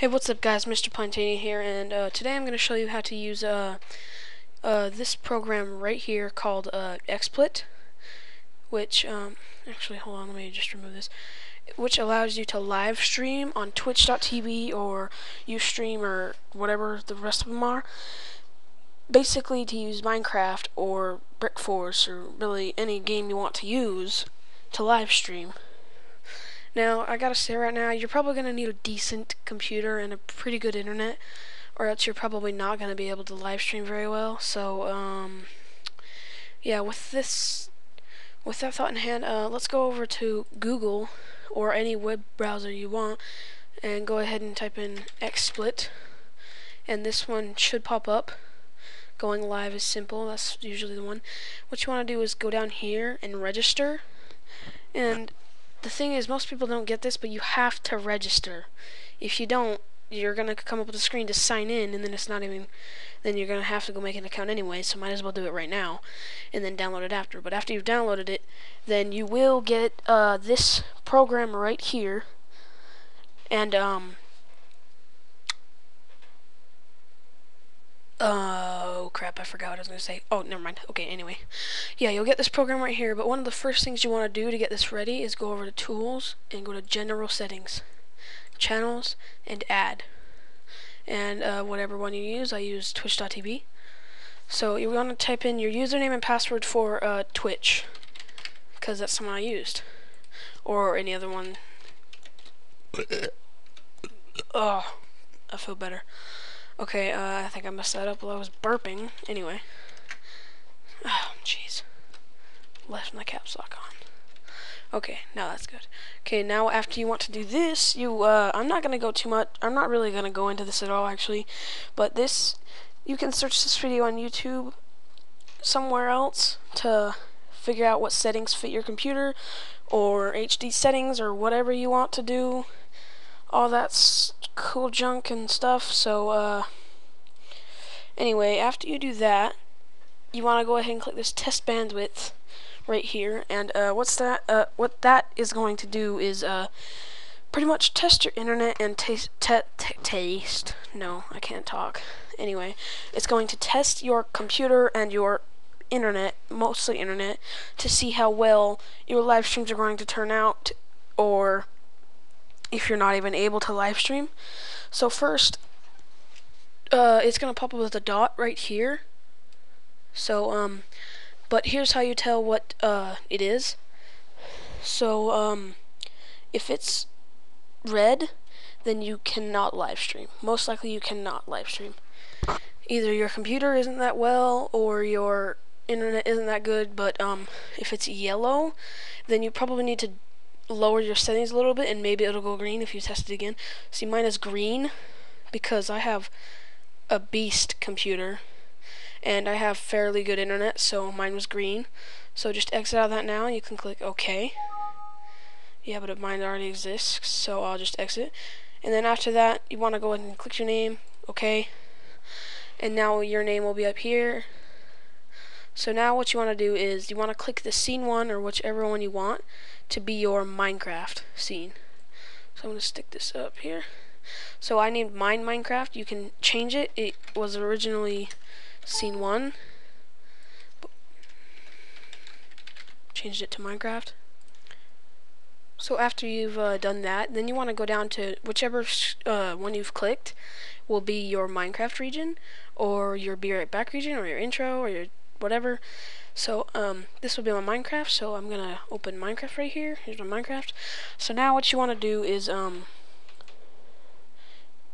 Hey, what's up guys, Mr. Plantania here, and uh, today I'm going to show you how to use uh, uh, this program right here called uh, XSplit, which, um, actually, hold on, let me just remove this, which allows you to live stream on twitch.tv or Ustream or whatever the rest of them are, basically to use Minecraft or Brick Force or really any game you want to use to live stream. Now, I gotta say right now, you're probably gonna need a decent computer and a pretty good internet, or else you're probably not gonna be able to live stream very well. So, um, yeah, with this, with that thought in hand, uh, let's go over to Google or any web browser you want, and go ahead and type in XSplit, and this one should pop up. Going live is simple. That's usually the one. What you want to do is go down here and register, and the thing is, most people don't get this, but you have to register. If you don't, you're going to come up with a screen to sign in, and then it's not even, then you're going to have to go make an account anyway, so might as well do it right now, and then download it after. But after you've downloaded it, then you will get uh, this program right here, and, um, Oh crap, I forgot what I was going to say. Oh, never mind. Okay, anyway. Yeah, you'll get this program right here, but one of the first things you want to do to get this ready is go over to Tools and go to General Settings, Channels, and Add. And uh, whatever one you use, I use Twitch.tv. So you want to type in your username and password for uh, Twitch, because that's the one I used. Or any other one. oh, I feel better. Okay, uh, I think I messed that up while I was burping. Anyway. Oh, jeez. Left my caps lock on. Okay, now that's good. Okay, now after you want to do this, you, uh, I'm not gonna go too much, I'm not really gonna go into this at all, actually, but this, you can search this video on YouTube somewhere else to figure out what settings fit your computer, or HD settings, or whatever you want to do all that cool junk and stuff. So, uh, anyway, after you do that, you want to go ahead and click this test bandwidth right here. And uh, what's that? Uh, what that is going to do is uh, pretty much test your internet and taste. taste. No, I can't talk. Anyway, it's going to test your computer and your internet, mostly internet, to see how well your live streams are going to turn out, or if you're not even able to live stream. So first, uh, it's gonna pop up with a dot right here. So um, but here's how you tell what uh it is. So um, if it's red, then you cannot live stream. Most likely you cannot live stream. Either your computer isn't that well or your internet isn't that good, but um, if it's yellow, then you probably need to lower your settings a little bit and maybe it'll go green if you test it again. See, mine is green because I have a beast computer and I have fairly good internet, so mine was green. So just exit out of that now you can click OK. Yeah, but mine already exists, so I'll just exit. And then after that, you want to go ahead and click your name, OK. And now your name will be up here. So now what you want to do is you want to click the scene one or whichever one you want to be your Minecraft scene. So I'm going to stick this up here. So I named mine Minecraft. You can change it. It was originally scene 1. Changed it to Minecraft. So after you've uh, done that, then you want to go down to whichever uh, one you've clicked will be your Minecraft region, or your Be Right Back region, or your intro, or your whatever. So um, this will be my Minecraft. So I'm gonna open Minecraft right here. Here's my Minecraft. So now what you want to do is um,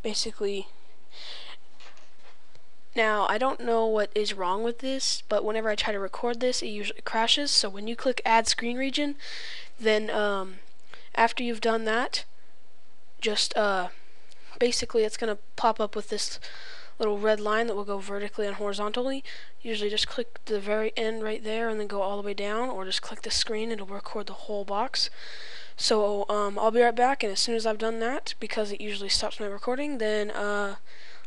basically. Now I don't know what is wrong with this, but whenever I try to record this, it usually crashes. So when you click Add Screen Region, then um, after you've done that, just uh, basically it's gonna pop up with this little red line that will go vertically and horizontally. Usually just click the very end right there and then go all the way down or just click the screen it'll record the whole box. So um, I'll be right back and as soon as I've done that, because it usually stops my recording, then uh,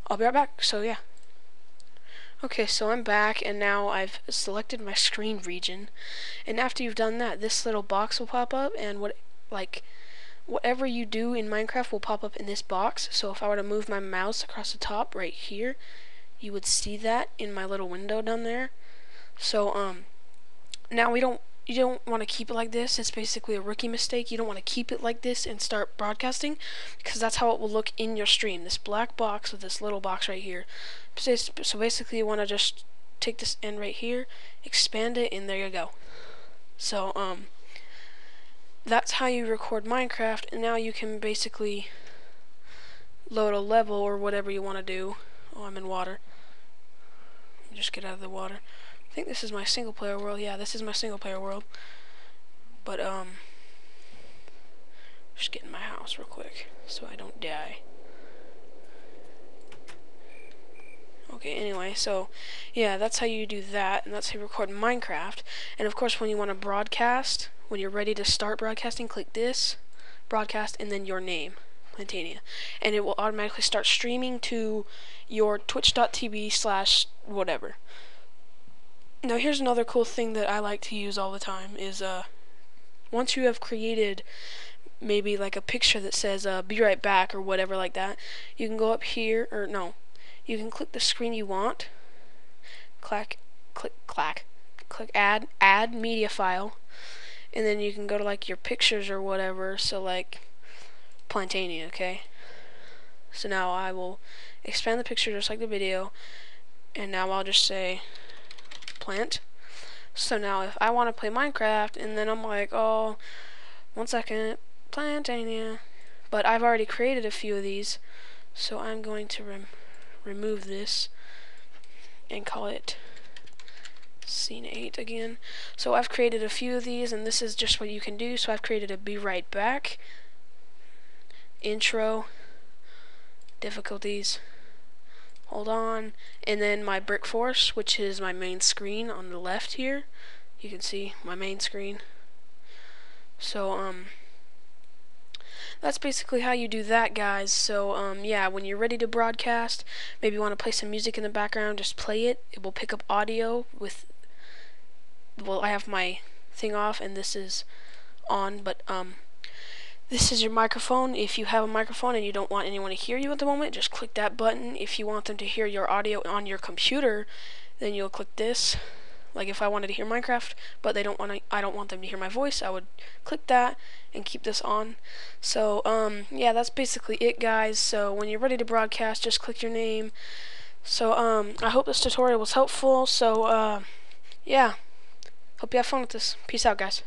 I'll be right back. So yeah. Okay, so I'm back and now I've selected my screen region. And after you've done that, this little box will pop up and what like whatever you do in Minecraft will pop up in this box. So if I were to move my mouse across the top right here, you would see that in my little window down there. So um, now we don't you don't want to keep it like this. It's basically a rookie mistake. You don't want to keep it like this and start broadcasting because that's how it will look in your stream. This black box with this little box right here. So basically you want to just take this end right here, expand it, and there you go. So, um, that's how you record Minecraft, and now you can basically load a level or whatever you want to do. Oh, I'm in water. Just get out of the water. I think this is my single player world. Yeah, this is my single player world. But, um, just get in my house real quick so I don't die. Okay, anyway, so yeah, that's how you do that, and that's how you record Minecraft. And of course, when you want to broadcast, when you're ready to start broadcasting, click this, broadcast, and then your name, Plantania. And it will automatically start streaming to your twitch.tv slash whatever. Now, here's another cool thing that I like to use all the time is uh, once you have created maybe like a picture that says uh, be right back or whatever like that, you can go up here, or no, you can click the screen you want, click, click, clack, click add, add media file, and then you can go to like your pictures or whatever, so like Plantania, okay? So now I will expand the picture just like the video, and now I'll just say plant. So now if I want to play Minecraft, and then I'm like, oh, one second, Plantania, but I've already created a few of these, so I'm going to rem remove this and call it scene 8 again. So I've created a few of these and this is just what you can do. So I've created a be right back, intro, difficulties, hold on, and then my brick force which is my main screen on the left here. You can see my main screen. So um that's basically how you do that, guys. So, um, yeah, when you're ready to broadcast, maybe you want to play some music in the background, just play it. It will pick up audio with, well, I have my thing off, and this is on, but, um, this is your microphone. If you have a microphone and you don't want anyone to hear you at the moment, just click that button. If you want them to hear your audio on your computer, then you'll click this like if I wanted to hear Minecraft, but they don't want to, I don't want them to hear my voice, I would click that and keep this on. So, um, yeah, that's basically it, guys. So when you're ready to broadcast, just click your name. So, um, I hope this tutorial was helpful. So, uh, yeah, hope you have fun with this. Peace out, guys.